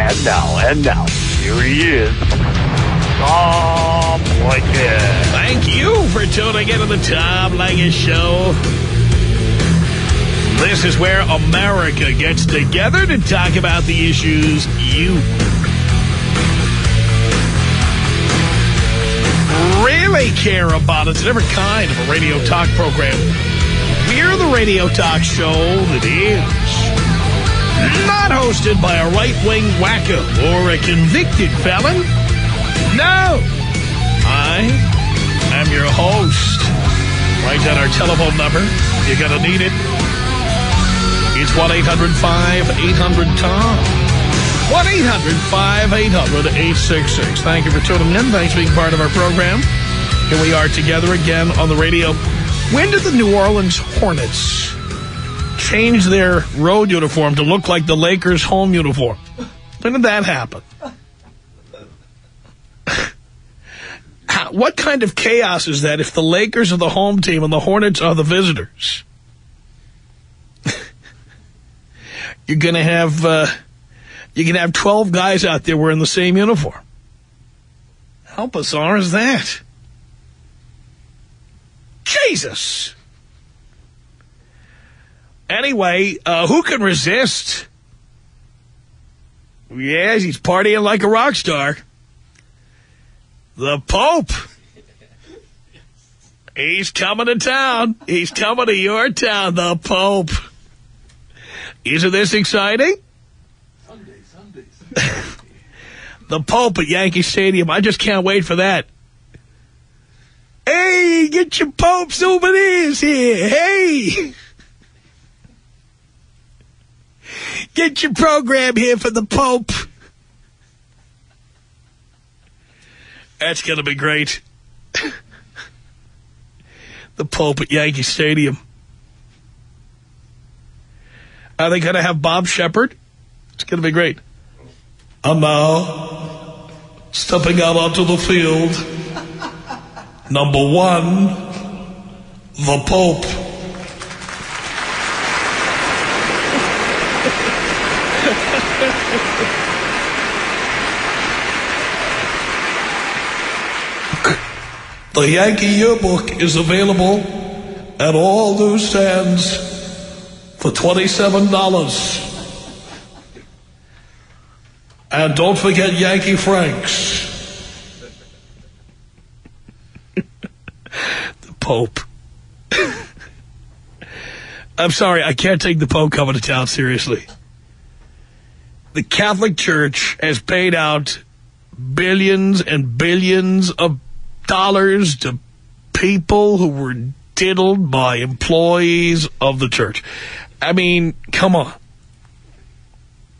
And now, and now, here he is, Tom Leykis. Thank you for tuning into the Tom Leykis Show. This is where America gets together to talk about the issues you really care about. It's a different kind of a radio talk program. We're the radio talk show that is not hosted by a right-wing wacko or a convicted felon. No. I am your host. Write down our telephone number. You're going to need it. It's 1-800-5800-TOM. 1-800-5800-866. Thank you for tuning in. Thanks for being part of our program. Here we are together again on the radio. When did the New Orleans Hornets change their road uniform to look like the Lakers' home uniform? When did that happen? what kind of chaos is that if the Lakers are the home team and the Hornets are the visitors? You're going to have uh, you can have 12 guys out there wearing the same uniform. How bizarre is that? Jesus! Anyway, uh, who can resist? Yes, he's partying like a rock star. The Pope. He's coming to town. He's coming to your town, the Pope. Isn't this exciting? Sunday, Sundays. the Pope at Yankee Stadium. I just can't wait for that. Hey, get your Pope souvenirs here. Hey. Get your program here for the Pope. That's going to be great. the Pope at Yankee Stadium. Are they going to have Bob Sheppard? It's going to be great. I'm now, stepping out onto the field, number one, the Pope. The Yankee Yearbook is available at all newsstands for $27. And don't forget Yankee Franks. the Pope. I'm sorry, I can't take the Pope coming to town seriously. The Catholic Church has paid out billions and billions of dollars to people who were diddled by employees of the church. I mean, come on.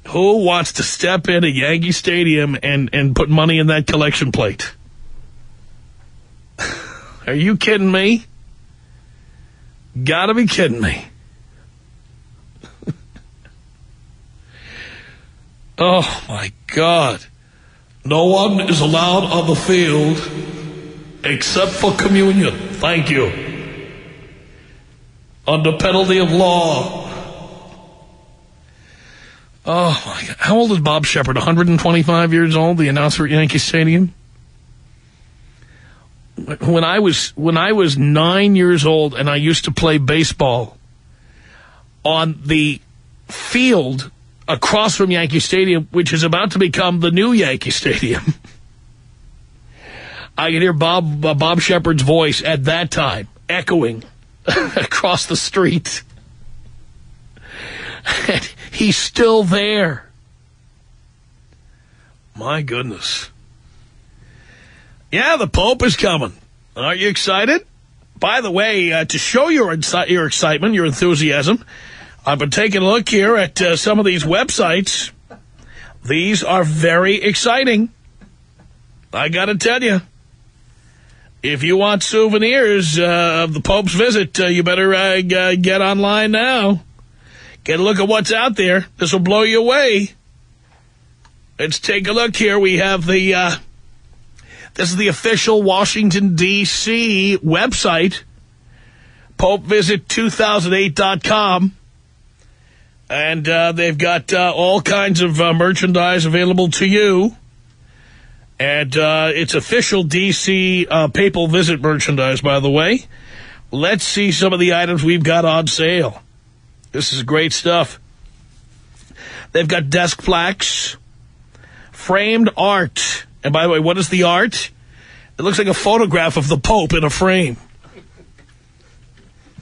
Who wants to step in at Yankee Stadium and, and put money in that collection plate? Are you kidding me? Gotta be kidding me. oh, my God. No one is allowed on the field except for communion. Thank you. Under penalty of law. Oh, my God. How old is Bob Sheppard? 125 years old, the announcer at Yankee Stadium? When I was when I was nine years old and I used to play baseball on the field across from Yankee Stadium, which is about to become the new Yankee Stadium, I could hear Bob uh, Bob Sheppard's voice at that time echoing across the street. And he's still there. My goodness. Yeah, the Pope is coming. Aren't you excited? By the way, uh, to show your your excitement, your enthusiasm, I've been taking a look here at uh, some of these websites. These are very exciting. I got to tell you. If you want souvenirs uh, of the Pope's visit, uh, you better uh, get online now. Get a look at what's out there. This will blow you away. Let's take a look here. We have the, uh, this is the official Washington, D.C. website, popevisit2008.com. And uh, they've got uh, all kinds of uh, merchandise available to you. And uh, it's official D.C. Uh, papal visit merchandise, by the way. Let's see some of the items we've got on sale. This is great stuff. They've got desk plaques, framed art. And by the way, what is the art? It looks like a photograph of the Pope in a frame.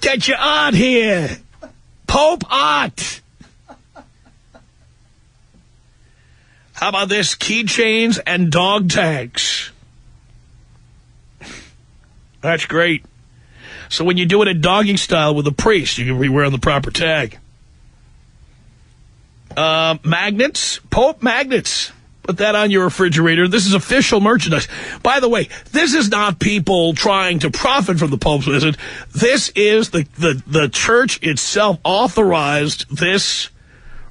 Get your art here. Pope art. How about this? Keychains and dog tags. That's great. So when you do it in doggy style with a priest, you can be wearing the proper tag. Uh, magnets, Pope magnets. Put that on your refrigerator. This is official merchandise. By the way, this is not people trying to profit from the Pope's visit. This is the, the, the church itself authorized this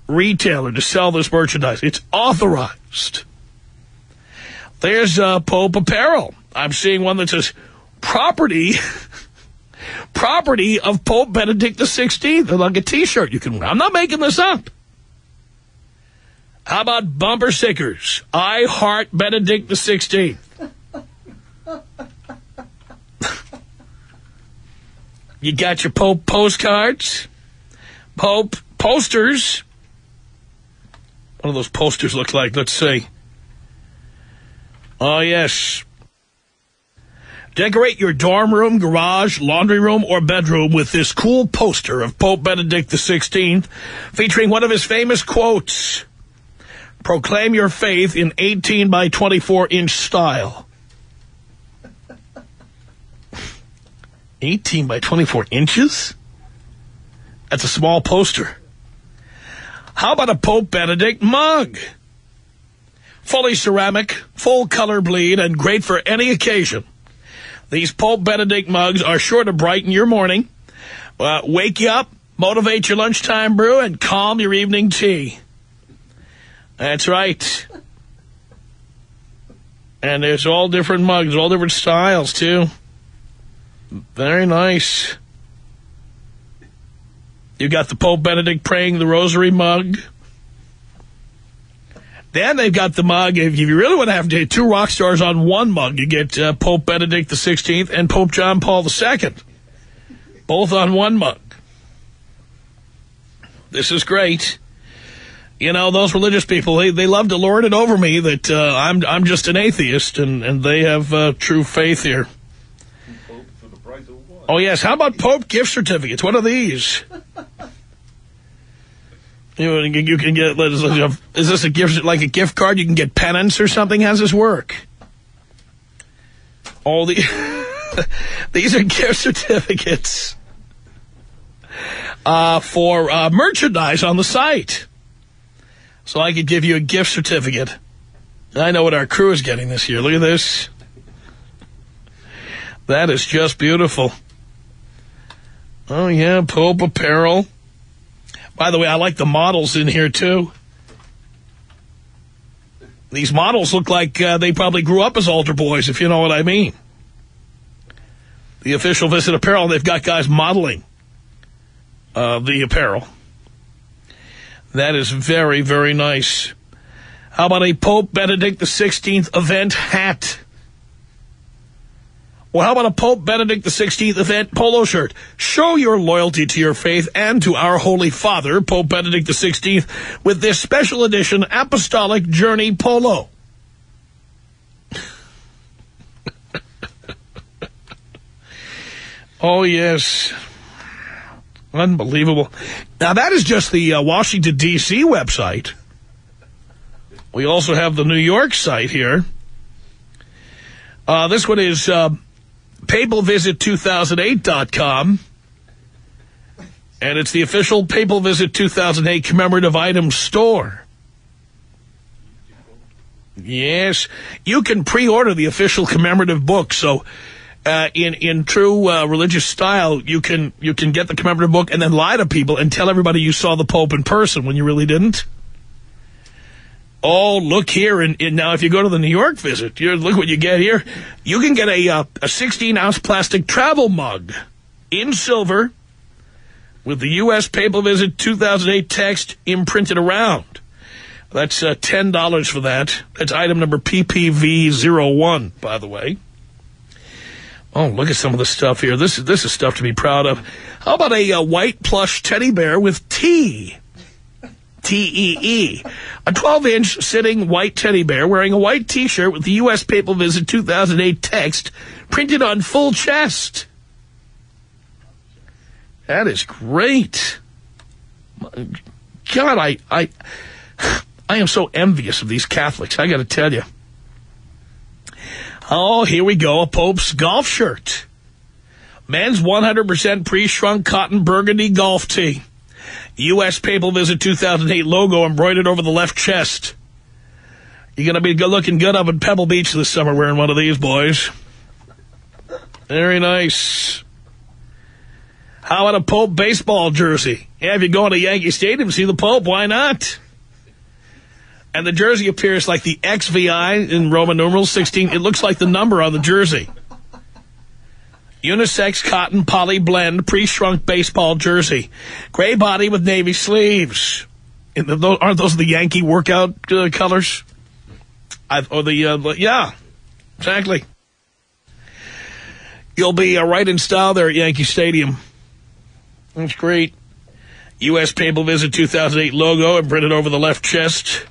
retailer to sell this merchandise. It's authorized. There's uh, Pope apparel. I'm seeing one that says property property of Pope Benedict XVI. They're like a T-shirt you can wear. I'm not making this up. How about bumper stickers? I heart Benedict XVI. you got your Pope postcards, Pope posters. What do those posters look like? Let's see. Oh, yes. Decorate your dorm room, garage, laundry room, or bedroom with this cool poster of Pope Benedict XVI featuring one of his famous quotes. Proclaim your faith in 18 by 24 inch style. 18 by 24 inches? That's a small poster. How about a Pope Benedict mug? Fully ceramic, full color bleed, and great for any occasion. These Pope Benedict mugs are sure to brighten your morning, uh, wake you up, motivate your lunchtime brew, and calm your evening tea. That's right. And there's all different mugs, all different styles, too. Very nice. You got the Pope Benedict praying the rosary mug. Then they've got the mug. If you really want to have two rock stars on one mug, you get uh, Pope Benedict XVI and Pope John Paul II. Both on one mug. This is great. You know, those religious people, they, they love to lord it over me that uh, I'm I'm just an atheist, and, and they have uh, true faith here. Oh, yes. How about Pope gift certificates? What are these? You, you can get, is this a gift, like a gift card? You can get penance or something? How's this work? All the, these are gift certificates uh, for uh, merchandise on the site. So I could give you a gift certificate. I know what our crew is getting this year. Look at this. That is just beautiful. Oh, yeah, Pope apparel. By the way, I like the models in here, too. These models look like uh, they probably grew up as altar boys, if you know what I mean. The official visit apparel, they've got guys modeling uh, the apparel. That is very, very nice. How about a Pope Benedict XVI event hat? Well, how about a Pope Benedict XVI event polo shirt? Show your loyalty to your faith and to our Holy Father, Pope Benedict XVI, with this special edition Apostolic Journey polo. oh, yes. Unbelievable. Now, that is just the uh, Washington, D.C. website. We also have the New York site here. Uh, this one is... Uh, papalvisit2008.com. And it's the official Papal Visit 2008 commemorative item store. Yes, you can pre-order the official commemorative book. So, uh, in in true uh, religious style, you can you can get the commemorative book and then lie to people and tell everybody you saw the Pope in person when you really didn't. Oh, look here. And, and, now if you go to the New York visit, look what you get here. You can get a, uh, a 16-ounce plastic travel mug in silver with the U.S. Papal Visit 2008 text imprinted around. That's uh, $10 for that. That's item number PPV01, by the way. Oh, look at some of the stuff here. This is this is stuff to be proud of. How about a uh, white plush teddy bear with T? T-E-E. A 12-inch sitting white teddy bear wearing a white T-shirt with the U.S. Papal Visit 2008 text printed on full chest. That is great. God, I, I, I am so envious of these Catholics. I got to tell you. Oh, here we go. A Pope's golf shirt. Men's 100% pre-shrunk cotton burgundy golf tee. U.S. Papal Visit 2008 logo embroidered over the left chest. You're going to be good looking good up at Pebble Beach this summer wearing one of these, boys. Very nice. How about a Pope baseball jersey? Yeah, if you go to Yankee Stadium see the Pope, why not? And the jersey appears like the XVI in Roman numerals 16. It looks like the number on the jersey. Unisex cotton poly blend pre-shrunk baseball jersey. Gray body with navy sleeves. Aren't those the Yankee workout uh, colors? I, or the, uh, yeah, exactly. You'll be uh, right in style there at Yankee Stadium. That's great. U.S. Papal Visit 2008 logo imprinted over the left chest.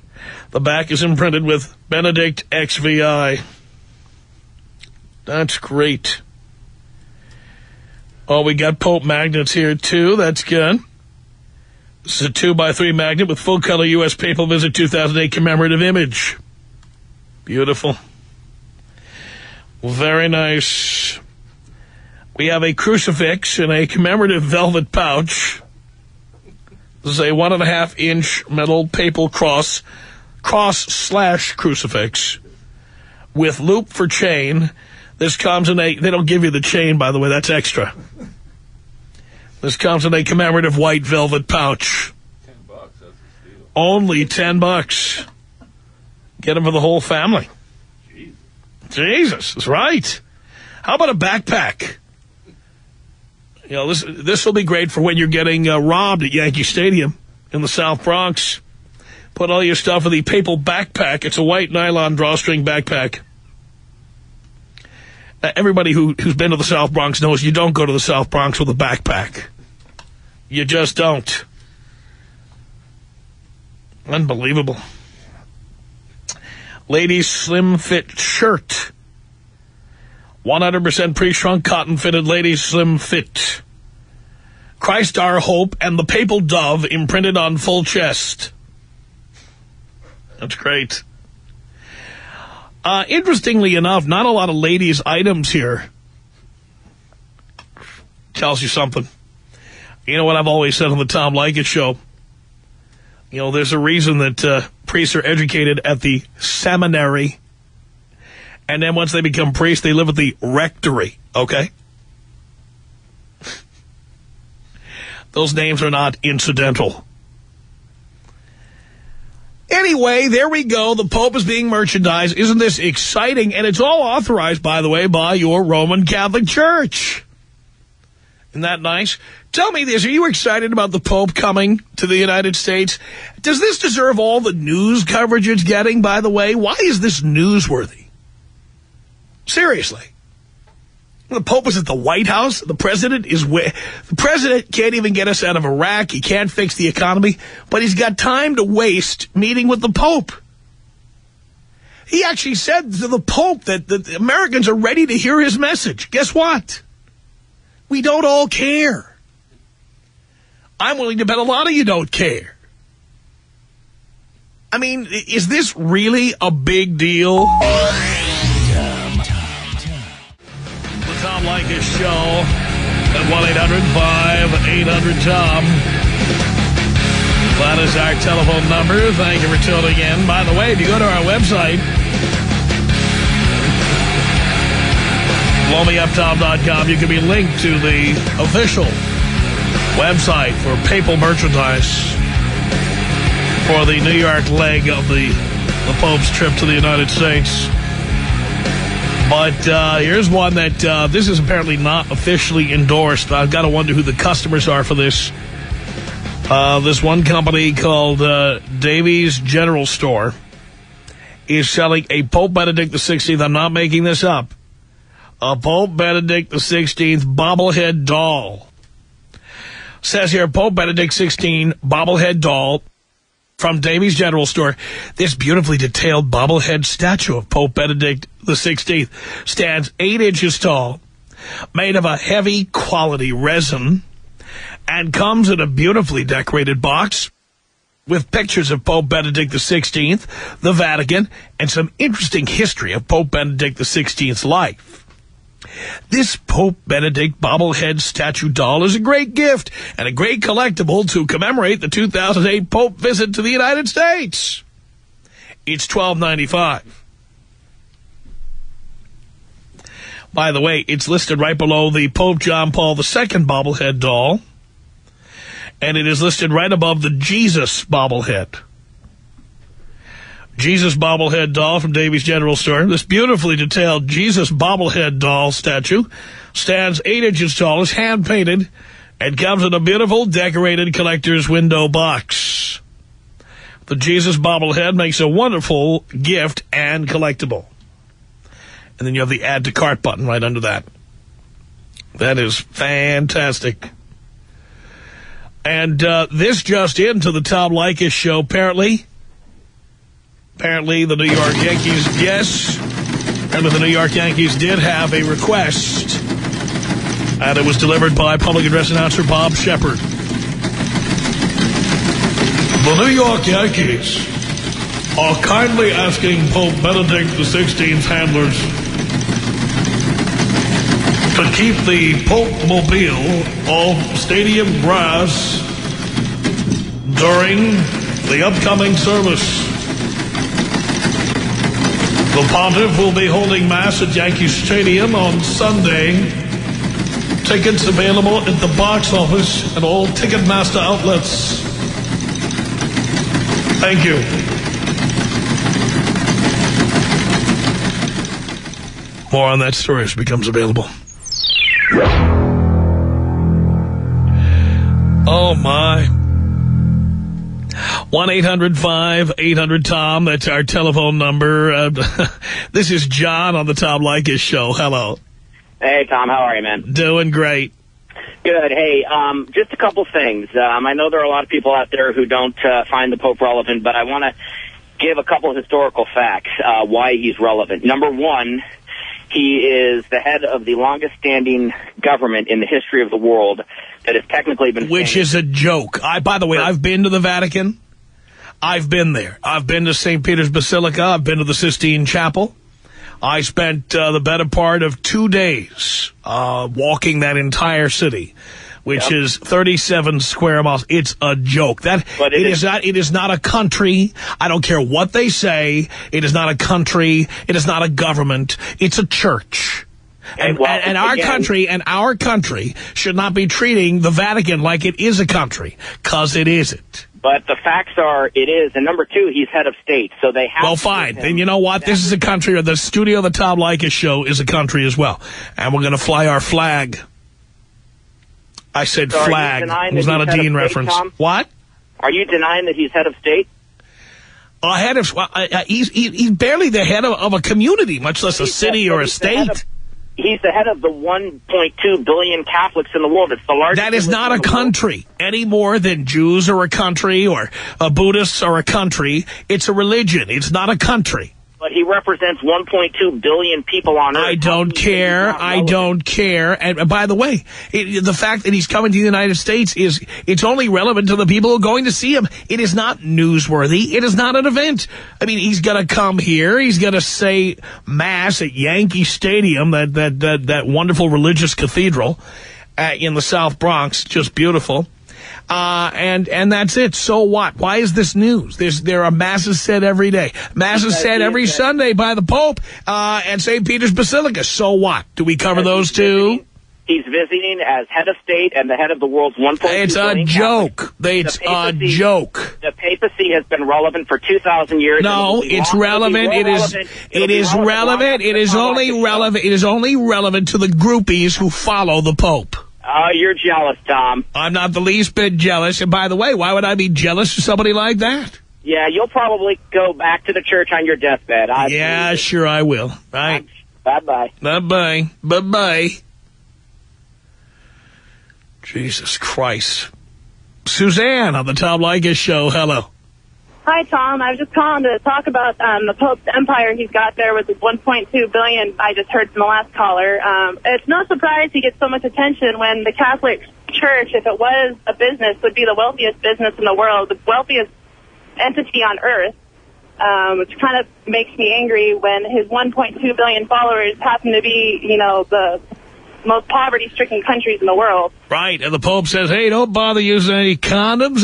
The back is imprinted with Benedict XVI. That's great. Oh, we got Pope magnets here, too. That's good. This is a 2x3 magnet with full-color U.S. Papal Visit 2008 commemorative image. Beautiful. Very nice. We have a crucifix in a commemorative velvet pouch. This is a one and a half inch metal papal cross, cross slash crucifix with loop for chain this comes in a, they don't give you the chain, by the way, that's extra. This comes in a commemorative white velvet pouch. Ten bucks, that's a steal. Only ten bucks. Get them for the whole family. Jesus. Jesus, that's right. How about a backpack? You know, this this will be great for when you're getting uh, robbed at Yankee Stadium in the South Bronx. Put all your stuff in the papal backpack. It's a white nylon drawstring backpack. Uh, everybody who, who's been to the South Bronx knows you don't go to the South Bronx with a backpack. You just don't. Unbelievable. Ladies slim fit shirt. 100% pre-shrunk cotton fitted ladies slim fit. Christ our hope and the papal dove imprinted on full chest. That's great. Uh, interestingly enough, not a lot of ladies' items here. Tells you something. You know what I've always said on the Tom Leykis show? You know, there's a reason that uh, priests are educated at the seminary. And then once they become priests, they live at the rectory, okay? Those names are not incidental. Anyway, there we go. The Pope is being merchandised. Isn't this exciting? And it's all authorized, by the way, by your Roman Catholic Church. Isn't that nice? Tell me this. Are you excited about the Pope coming to the United States? Does this deserve all the news coverage it's getting, by the way? Why is this newsworthy? Seriously. The Pope is at the White House. The president is where the president can't even get us out of Iraq. He can't fix the economy, but he's got time to waste meeting with the Pope. He actually said to the Pope that the Americans are ready to hear his message. Guess what? We don't all care. I'm willing to bet a lot of you don't care. I mean, is this really a big deal? Tom Leykis Show at 1-800-5800-TOM. That is our telephone number. Thank you for tuning in. By the way, if you go to our website, blowmeuptom.com, you can be linked to the official website for papal merchandise for the New York leg of the, the Pope's trip to the United States. But uh, here's one that uh, this is apparently not officially endorsed. I've got to wonder who the customers are for this. Uh, this one company called uh, Davies General Store is selling a Pope Benedict XVI. I'm not making this up. A Pope Benedict XVI bobblehead doll. Says here, Pope Benedict XVI bobblehead doll from Davies General Store. This beautifully detailed bobblehead statue of Pope Benedict XVI stands eight inches tall, made of a heavy quality resin, and comes in a beautifully decorated box with pictures of Pope Benedict XVI, the Vatican, and some interesting history of Pope Benedict XVI's life. This Pope Benedict bobblehead statue doll is a great gift and a great collectible to commemorate the 2008 Pope visit to the United States. It's $12.95. By the way, it's listed right below the Pope John Paul II bobblehead doll and it is listed right above the Jesus bobblehead. Jesus bobblehead doll from Davies General Store. This beautifully detailed Jesus bobblehead doll statue stands eight inches tall, is hand-painted, and comes in a beautiful decorated collector's window box. The Jesus bobblehead makes a wonderful gift and collectible. And then you have the add to cart button right under that. That is fantastic. And uh, this just into the Tom Leykis show, apparently. Apparently the New York Yankees, yes. Apparently the New York Yankees did have a request. And it was delivered by public address announcer Bob Sheppard. The New York Yankees are kindly asking Pope Benedict XVI's handlers to keep the Pope Mobile off stadium grass during the upcoming service. The Pontiff will be holding Mass at Yankee Stadium on Sunday. Tickets available at the box office and all Ticketmaster outlets. Thank you. More on that story as it becomes available. Oh, my. 1-800-5800-TOM. That's our telephone number. Uh, this is John on the Tom Leykis show. Hello. Hey, Tom. How are you, man? Doing great. Good. Hey, um, just a couple things. Um, I know there are a lot of people out there who don't uh, find the Pope relevant, but I want to give a couple of historical facts uh, why he's relevant. Number one, he is the head of the longest-standing government in the history of the world that has technically been... Which is a joke. I, By the way, I've been to the Vatican. I've been there. I've been to St. Peter's Basilica. I've been to the Sistine Chapel. I spent uh, the better part of two days uh, walking that entire city, which Yep. is 37 square miles. It's a joke. That But it it is- is not. It is not a country. I don't care what they say. It is not a country. It is not a government. It's a church. And, well, and, and our again- country and our country should not be treating the Vatican like it is a country, because it isn't. But the facts are, it is. And number two, he's head of state, so they have Well, fine. Then you know what? This is a country, or the studio of the Tom Leykis show is a country as well. And we're going to fly our flag. I said So flag. It was not a he's Dean reference. What? Are you denying that he's head of state? A head of, uh, uh, he's, he's barely the head of, of a community, much less a city the- or a he's the head state. of- He's the head of the 1.2 billion Catholics in the world. It's the largest. That is not a the world. country any more than Jews are a country or uh, Buddhists are a country. It's a religion. It's not a country. But he represents 1.2 billion people on Earth. I don't can you say he's care. I don't care. And uh, by the way, it, the fact that he's coming to the United States is, it's only relevant to the people who are going to see him. It is not newsworthy. It is not an event. I mean, he's going to come here. He's going to say mass at Yankee Stadium, that, that, that, that wonderful religious cathedral uh, in the South Bronx. Just beautiful. Uh, and, and that's it. So what? Why is this news? There's, there are masses said every day. Masses said every Sunday by the Pope, uh, at St. Peter's Basilica. So what? Do we cover those two? He's visiting as head of state and the head of the world's 1.2 It's a joke. They- It's The a joke. The papacy has been relevant for 2,000 years. No, it's relevant. It is. relevant- It is relevant It is only relevant. It is only relevant to the groupies who follow the Pope. Oh, you're jealous, Tom. I'm not the least bit jealous. And by the way, why would I be jealous of somebody like that? Yeah, you'll probably go back to the church on your deathbed. I yeah, sure I will. Right. Bye-bye. Bye-bye. Bye-bye. Jesus Christ. Suzanne on the Tom Leykis show. Hello. Hi, Tom. I was just calling to talk about um, the Pope's empire he's got there with his 1.2 billion. I just heard from the last caller. Um, it's no surprise he gets so much attention when the Catholic Church, if it was a business, would be the wealthiest business in the world, the wealthiest entity on earth. Um, which kind of makes me angry when his 1.2 billion followers happen to be, you know, the most poverty-stricken countries in the world. Right, and the Pope says, hey, don't bother using any condoms.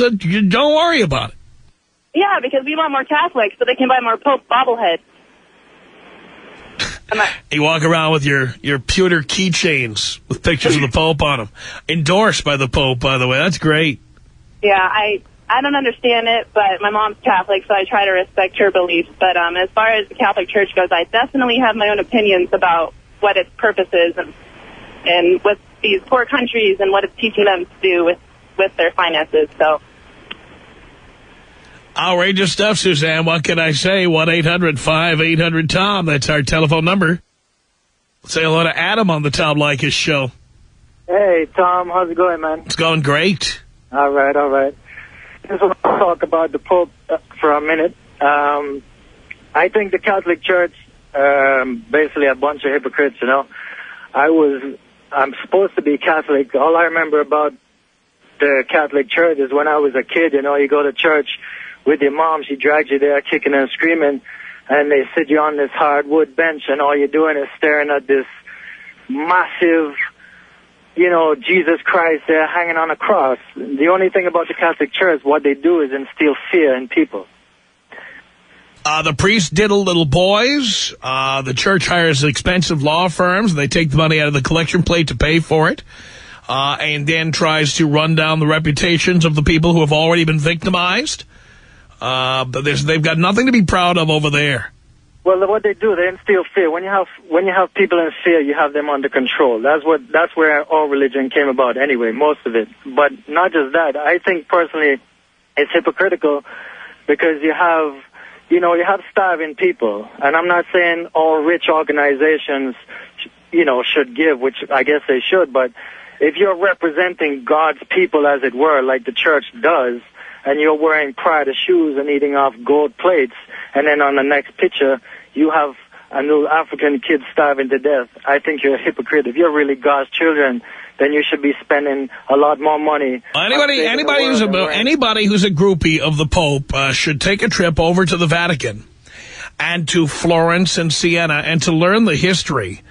Don't worry about it. Yeah, because we want more Catholics so they can buy more Pope bobbleheads. you walk around with your, your pewter keychains with pictures of the Pope on them. Endorsed by the Pope, by the way. That's great. Yeah, I I don't understand it, but my mom's Catholic, so I try to respect her beliefs. But um, as far as the Catholic Church goes, I definitely have my own opinions about what its purpose is and, and with these poor countries and what it's teaching them to do with, with their finances. So. Outrageous stuff, Suzanne. What can I say? 1-800-5800-TOM. That's our telephone number. Say hello to Adam on the Tom Leykis show. Hey, Tom. How's it going, man? It's going great. All right, all right just want to talk about the Pope uh, for a minute. Um, I think the Catholic Church, um, basically a bunch of hypocrites, you know. I was, I'm supposed to be Catholic. All I remember about the Catholic Church is when I was a kid, you know, you go to church with your mom, she drags you there kicking and screaming, and they sit you on this hardwood bench, and all you're doing is staring at this massive you know, Jesus Christ there hanging on a cross. The only thing about the Catholic Church, what they do is instill fear in people. Uh, the priests diddle little boys. Uh, the church hires expensive law firms. And They take the money out of the collection plate to pay for it. Uh, and then tries to run down the reputations of the people who have already been victimized. Uh, they've got nothing to be proud of over there. Well, what they do, they instill fear. When you have when you have people in fear, you have them under control. That's what that's where all religion came about, anyway, most of it. But not just that. I think personally, it's hypocritical because you have, you know, you have starving people, and I'm not saying all rich organizations, you know, should give, which I guess they should. But if you're representing God's people, as it were, like the church does, and you're wearing Prada shoes and eating off gold plates, and then on the next picture you have a little African kid starving to death, I think you're a hypocrite. If you're really God's children, then you should be spending a lot more money. Anybody, anybody who's a anybody who's a groupie of the Pope uh, should take a trip over to the Vatican and to Florence and Siena and to learn the history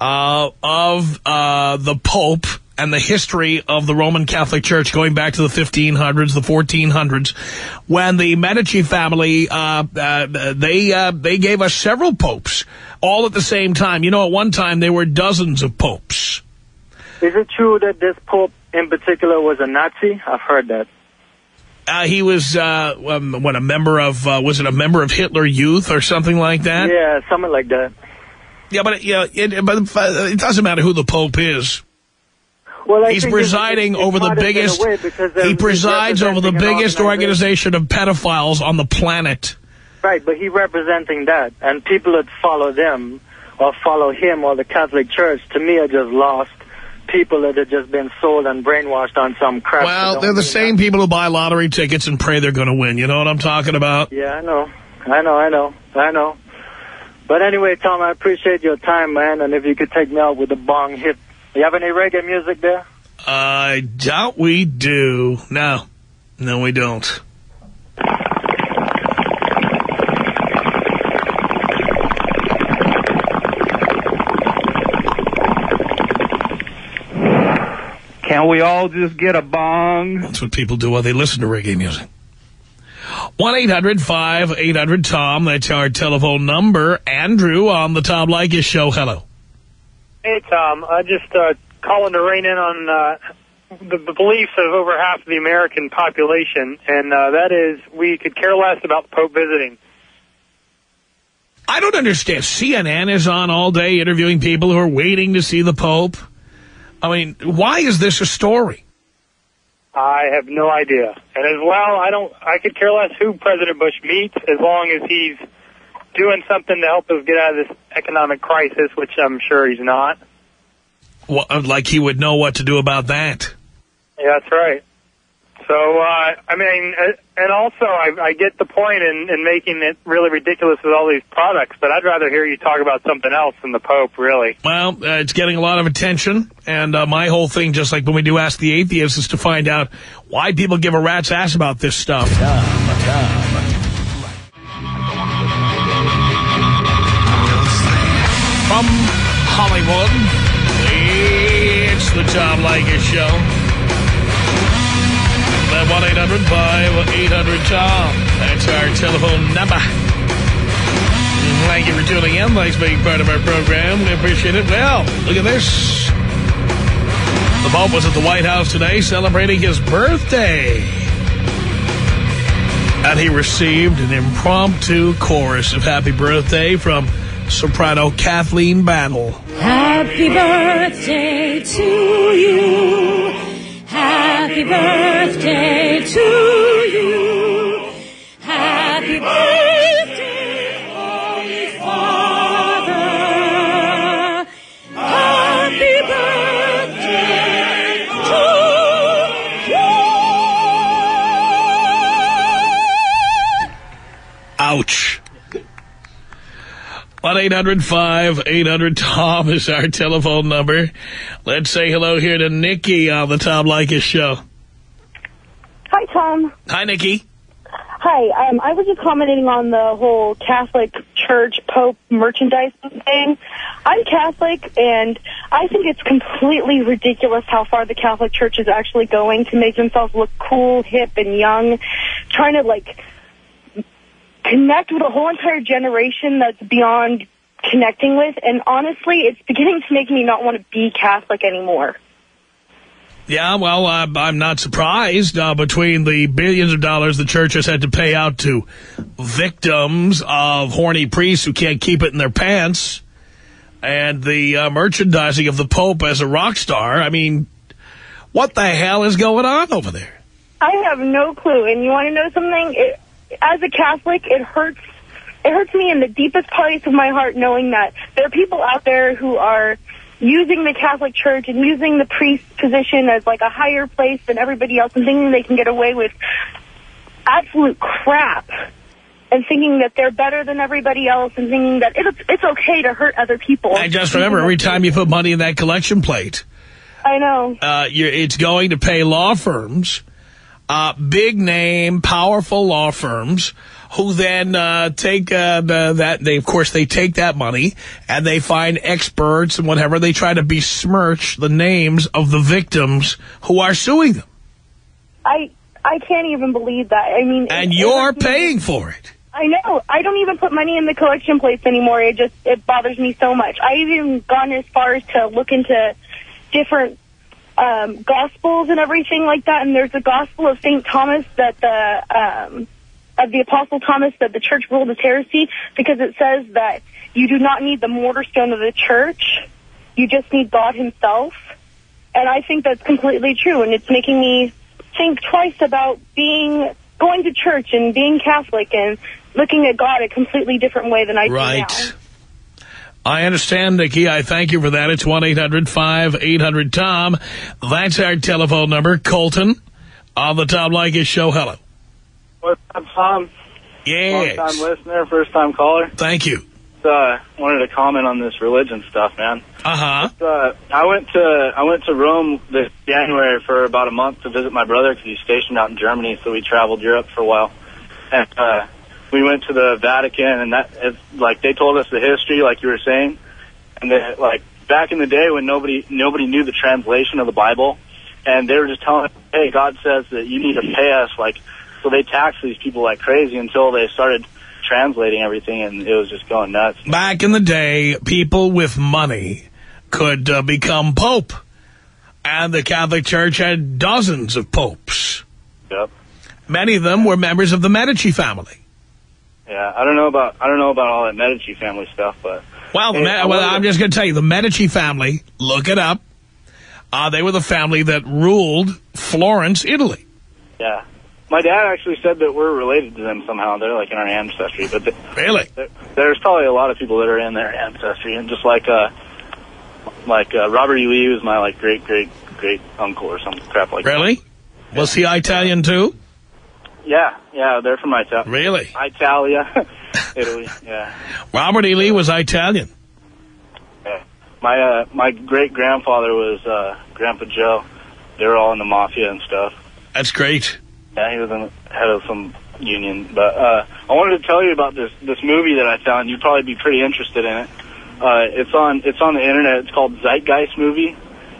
uh, of uh, the Pope and the history of the Roman Catholic Church going back to the 1500s, the 1400s, when the Medici family, uh, uh, they uh, they gave us several popes, all at the same time. You know, at one time there were dozens of popes. Is it true that this pope in particular was a Nazi? I've heard that. Uh, he was, uh, um, what, a member of, uh, was it a member of Hitler Youth or something like that? Yeah, something like that. Yeah, but, yeah, it, but it doesn't matter who the Pope is. Well, he's presiding over the biggest. He presides over the biggest organization of pedophiles on the planet. Right, but he representing that, and people that follow them or follow him or the Catholic Church, to me, are just lost people that have just been sold and brainwashed on some crap. Well, they're the same that. people who buy lottery tickets and pray they're going to win. You know what I'm talking about? Yeah, I know. I know, I know, I know. But anyway, Tom, I appreciate your time, man, and if you could take me out with a bong hit you have any reggae music there? I doubt we do. No. No, we don't. Can we all just get a bong? That's what people do while they listen to reggae music. 1-800-5800-TOM. That's our telephone number. Andrew on the Tom Leykis show. Hello. Hey, Tom. I just uh, calling to rein in on uh, the, the beliefs of over half of the American population, and uh, that is we could care less about the Pope visiting. I don't understand. CNN is on all day interviewing people who are waiting to see the Pope. I mean, why is this a story? I have no idea. And as well, I don't. I could care less who President Bush meets, as long as he's doing something to help us get out of this economic crisis, which I'm sure he's not. Well, like he would know what to do about that. Yeah, that's right. So, uh, I mean, uh, and also, I, I get the point in, in making it really ridiculous with all these products, but I'd rather hear you talk about something else than the Pope, really. Well, uh, it's getting a lot of attention, and uh, my whole thing, just like when we do Ask the Atheist, is to find out why people give a rat's ass about this stuff. From Hollywood, it's the Tom Leykis Show. That 1-800-5800-TOM. That's our telephone number. Mm, thank you for tuning in. Thanks for being part of our program. We appreciate it. Well, look at this. The Pope was at the White House today celebrating his birthday. And he received an impromptu chorus of happy birthday from soprano Kathleen Battle. Happy birthday to you. Happy birthday to you. Happy birthday, Holy Father. Happy birthday to you. Ouch. 1-800-5800-TOM is our telephone number. Let's say hello here to Nikki on the Tom Leykis Show. Hi, Tom. Hi, Nikki. Hi. Um, I was just commenting on the whole Catholic Church Pope merchandise thing. I'm Catholic, and I think it's completely ridiculous how far the Catholic Church is actually going to make themselves look cool, hip, and young, trying to, like, connect with a whole entire generation that's beyond connecting with. And honestly, it's beginning to make me not want to be Catholic anymore. Yeah, well, uh, I'm not surprised. Uh, between the billions of dollars the church has had to pay out to victims of horny priests who can't keep it in their pants, and the uh, merchandising of the Pope as a rock star, I mean, what the hell is going on over there? I have no clue. And you want to know something? It, as a Catholic, it hurts. It hurts me in the deepest place of my heart knowing that there are people out there who are using the Catholic Church and using the priest position as like a higher place than everybody else and thinking they can get away with absolute crap and thinking that they're better than everybody else and thinking that it's, it's okay to hurt other people. And just remember, every time you put money in that collection plate, I know. uh, you're, it's going to pay law firms, uh, big name, powerful law firms, who then uh, take uh, that. They of course they take that money and they find experts and whatever. They try to besmirch the names of the victims who are suing them, I I can't even believe that. I mean, and it- it you're me. paying for it. I know. I don't even put money in the collection plates anymore. It just it bothers me so much. I even gone as far as to look into different um, gospels and everything like that. And there's a gospel of Saint Thomas that the um, of the Apostle Thomas that the church ruled as heresy because it says that you do not need the mortar stone of the church. You just need God Himself. And I think that's completely true. And it's making me think twice about being going to church and being Catholic and looking at God a completely different way than I do now. I understand, Nikki. I thank you for that. It's 1-800-5800-TOM. That's our telephone number. Colton on the Tom Leykis show. Hello. What's up, Tom? Yes. Long time listener, first time caller. Thank you. Uh, wanted to comment on this religion stuff, man. Uh-huh. Uh, I went to I went to Rome this January for about a month to visit my brother because he's stationed out in Germany. So we traveled Europe for a while, and uh, we went to the Vatican, and that it's like they told us the history, like you were saying, and they, like back in the day when nobody nobody knew the translation of the Bible, and they were just telling us, hey, God says that you need to pay us, like so they taxed these people like crazy until they started translating everything, and it was just going nuts. Back in the day, people with money could uh, become pope. And the Catholic Church had dozens of popes. Yep. Many of them were members of the Medici family. Yeah, I don't know about I don't know about all that Medici family stuff, but Well, Hey, well wonder- I'm just going to tell you, the Medici family, look it up. Uh, they were the family that ruled Florence, Italy. Yeah. My dad actually said that we're related to them somehow. They're like in our ancestry, but they, Really? there- there's probably a lot of people that are in their ancestry, and just like uh, like uh, Robert E. Lee was my like great great great uncle or some crap like that. Really? Was he Italian too? Yeah, yeah, they're from Italy. Really? Italia, Italy. Yeah. Robert E. Lee was Italian. yeah. My uh, my great grandfather was uh, Grandpa Joe. They were all in the mafia and stuff. That's great. Yeah, he was in, head of some union. But uh, I wanted to tell you about this this movie that I found. You'd probably be pretty interested in it. Uh, it's on it's on the internet. It's called Zeitgeist movie,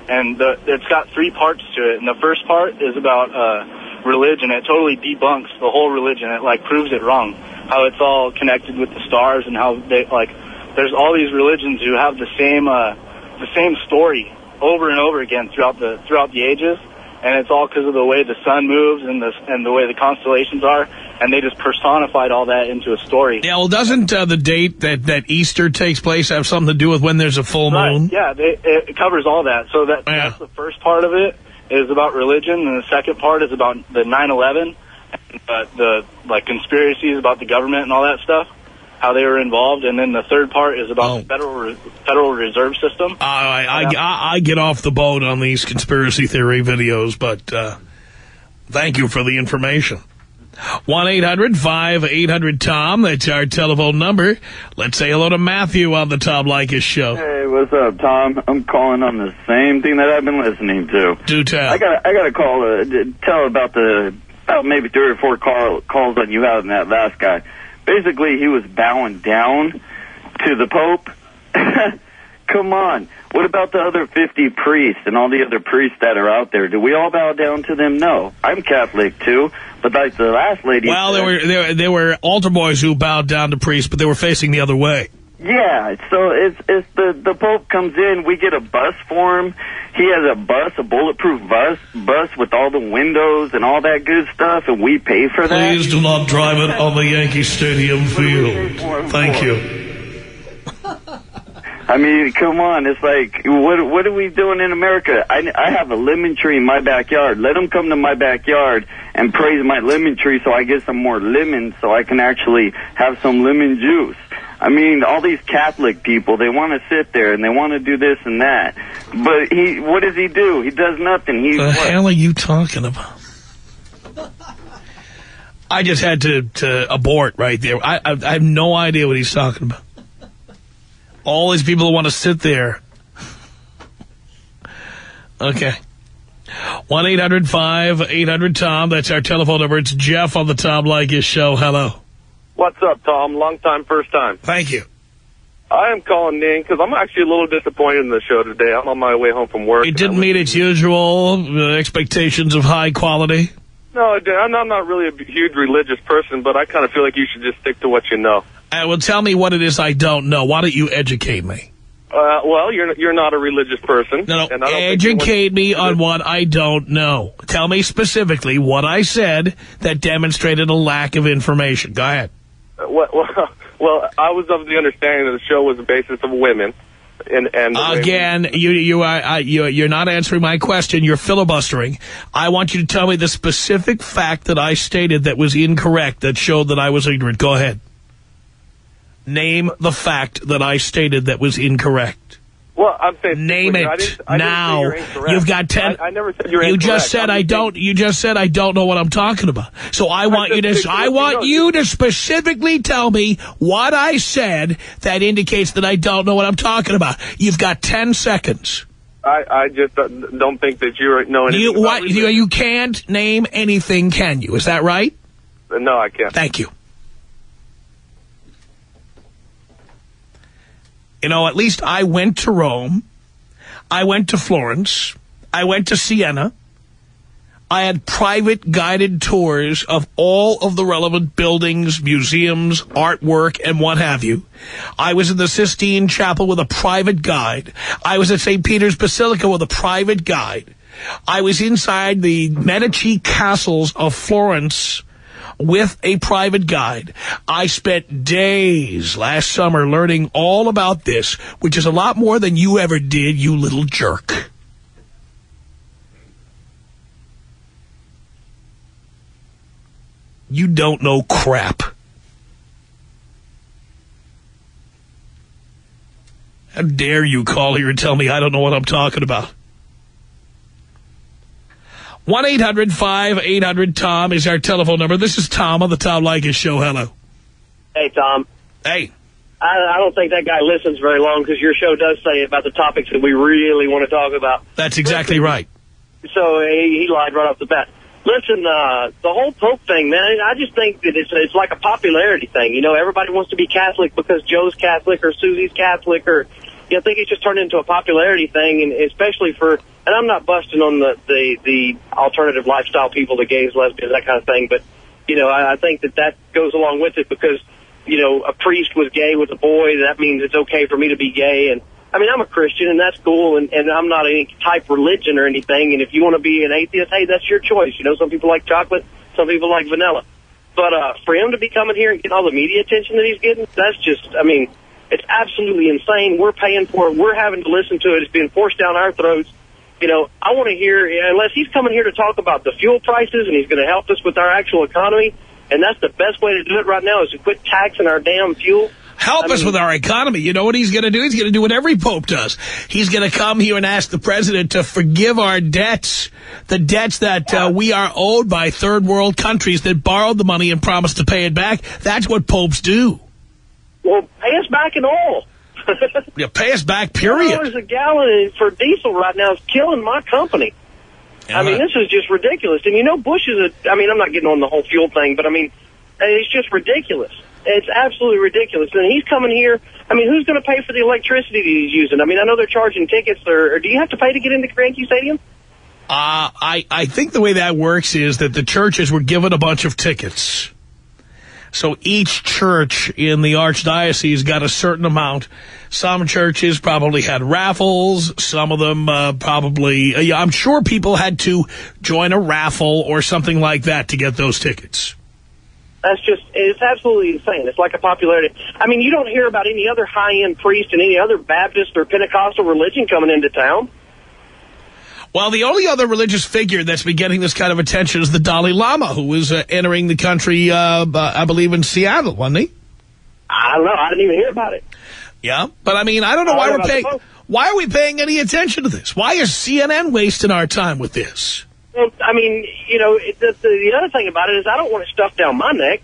and the, it's got three parts to it. And the first part is about uh, religion. It totally debunks the whole religion. It like proves it wrong. How it's all connected with the stars and how they like. There's all these religions who have the same uh, the same story over and over again throughout the throughout the ages and it's all because of the way the sun moves and the and the way the constellations are, and they just personified all that into a story. Yeah, well, doesn't uh, the date that, that Easter takes place have something to do with when there's a full moon? Yeah, they, it covers all that. So that Yeah. that's the first part of it is about religion, and the second part is about the 9/11, and, uh, the like conspiracies about the government and all that stuff, how they were involved, and then the third part is about Oh. the federal Re- Federal Reserve System. I, I, I, I get off the boat on these conspiracy theory videos, but uh, thank you for the information. 1-800-5800-TOM. That's our telephone number. Let's say hello to Matthew on the Tom Leykis show. Hey, what's up, Tom? I'm calling on the same thing that I've been listening to. Do tell. I got I got to call uh, tell about the about maybe three or four call, calls that you had in that last guy. Basically, he was bowing down to the Pope. Come on. What about the other 50 priests and all the other priests that are out there? Do we all bow down to them? No. I'm Catholic too, but like the last lady Well, said, there were, there, there were altar boys who bowed down to priests, but they were facing the other way. Yeah, so it's it's the the Pope comes in, we get a bus for him. He has a bus, a bulletproof bus, bus with all the windows and all that good stuff, and we pay for that. Please do not drive it on the Yankee Stadium field. Thank you. I mean, come on, it's like what what are we doing in America? I I have a lemon tree in my backyard. Let them come to my backyard and praise my lemon tree so I get some more lemons so I can actually have some lemon juice. I mean, all these Catholic people, they want to sit there and they want to do this and that. But he, what does he do? He does nothing. He The what? hell are you talking about? I just had to, to abort right there. I, I, I have no idea what he's talking about. All these people who want to sit there. Okay. 1-800-5800-TOM. That's our telephone number. It's Jeff on the Tom Leykis show. Hello. What's up, Tom? Long time, first time. Thank you. I am calling in because I'm actually a little disappointed in the show today. I'm on my way home from work. It didn't meet its usual uh, expectations of high quality. No, I didn't. I'm I'm not really a huge religious person, but I kind of feel like you should just stick to what you know. Uh, well, tell me what it is I don't know. Why don't you educate me? Uh, well, you're you're not a religious person. No, and no, I don't think you want- educate me on what I don't know. Tell me specifically what I said that demonstrated a lack of information. Go ahead. Uh, Well, well, well, I was of the understanding that the show was the basis of women, and and Again, you you are I, you you're not answering my question. You're filibustering. I want you to tell me the specific fact that I stated that was incorrect that showed that I was ignorant. Go ahead. Name the fact that I stated that was incorrect. Well, I'm saying Name I it didn't, I didn't say now. you've got ten. I, I never said you're you incorrect. just said I'm I don't. You just said I don't know what I'm talking about. So I want you to. I want know. you to specifically tell me what I said that indicates that I don't know what I'm talking about. You've got ten seconds. I, I just uh, don't think that you know anything You what? You, you can't name anything, can you? Is that right? No, I can't. Thank you. You know, at least I went to Rome. I went to Florence. I went to Siena. I had private guided tours of all of the relevant buildings, museums, artwork, and what have you. I was in the Sistine Chapel with a private guide. I was at St. Peter's Basilica with a private guide. I was inside the Medici castles of Florence with a private guide. I spent days last summer learning all about this, which is a lot more than you ever did, you little jerk. You don't know crap. How dare you call here and tell me I don't know what I'm talking about. 1-800-5800-TOM is our telephone number. This is Tom on the Tom Leykis Show. Hello. Hey, Tom. Hey. I, I don't think that guy listens very long because your show does say about the topics that we really want to talk about. That's exactly right. So he, he lied right off the bat. Listen, uh, the whole Pope thing, man, I just think that it's, it's like a popularity thing. You know, everybody wants to be Catholic because Joe's Catholic or Susie's Catholic or, you know, I think it's just turned into a popularity thing and especially for, and I'm not busting on the, the, the alternative lifestyle people, the gays, lesbians, that kind of thing, but, you know, I, I think that that goes along with it because, you know, a priest was gay with a boy, that means it's okay for me to be gay and, I mean, I'm a Christian, and that's cool, and, and I'm not any type religion or anything. And if you want to be an atheist, hey, that's your choice. You know, some people like chocolate, some people like vanilla. But uh, for him to be coming here and getting all the media attention that he's getting, that's just, I mean, it's absolutely insane. We're paying for it. We're having to listen to it. It's being forced down our throats. You know, I want to hear, unless he's coming here to talk about the fuel prices and he's going to help us with our actual economy, and that's the best way to do it right now is to quit taxing our damn fuel. Help us with our economy. You know what he's going to do? He's going to do what every pope does. He's going to come here and ask the president to forgive our debts, the debts that uh, we are owed by third world countries that borrowed the money and promised to pay it back. That's what popes do. Well, pay us back in oil. You pay us back, period. $4 a gallon for diesel right now is killing my company. I mean, this is just ridiculous. And you know, Bush is a, I mean, I'm not getting on the whole fuel thing, but I mean, it's just ridiculous. It's absolutely ridiculous. And he's coming here. I mean, who's going to pay for the electricity that he's using? I mean, I know they're charging tickets, or, or do you have to pay to get into Yankee Stadium? Uh, I, I think the way that works is that the churches were given a bunch of tickets. So each church in the archdiocese got a certain amount. Some churches probably had raffles. Some of them uh, probably, uh, I'm sure people had to join a raffle or something like that to get those tickets. That's just, it's absolutely insane. It's like a popularity. I mean, you don't hear about any other high-end priest in any other Baptist or Pentecostal religion coming into town. Well, the only other religious figure that's been getting this kind of attention is the Dalai Lama, who was uh, entering the country, uh, I believe, in Seattle, wasn't he? I don't know. I didn't even hear about it. Yeah, but I mean, I don't know I why we're paying. Why are we paying any attention to this? Why is CNN wasting our time with this? Well, I mean, you know, the, the, the other thing about it is I don't want to stuff down my neck.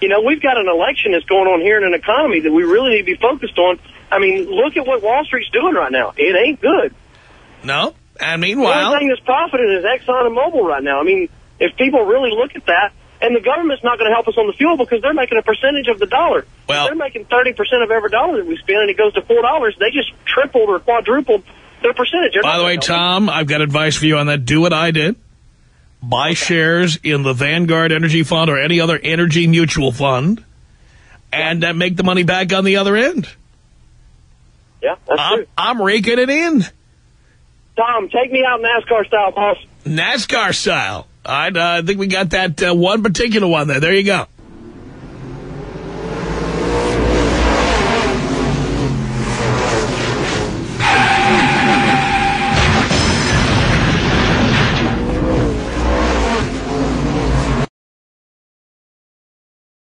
You know, we've got an election that's going on here in an economy that we really need to be focused on. I mean, look at what Wall Street's doing right now. It ain't good. No, and meanwhile... The only thing that's profiting is Exxon and Mobil right now. I mean, if people really look at that, and the government's not going to help us on the fuel because they're making a percentage of the dollar. Well- If they're making 30% of every dollar that we spend and it goes to $4, they just tripled or quadrupled their percentage. They're by the way, gonna help us. Tom, I've got advice for you on that. Do what I did. Buy shares in the Vanguard Energy Fund or any other energy mutual fund, and uh, make the money back on the other end. Yeah, that's I'm, true. I'm raking it in. Tom, take me out NASCAR style, boss. NASCAR style. I uh, think we got that uh, one particular one there. There you go.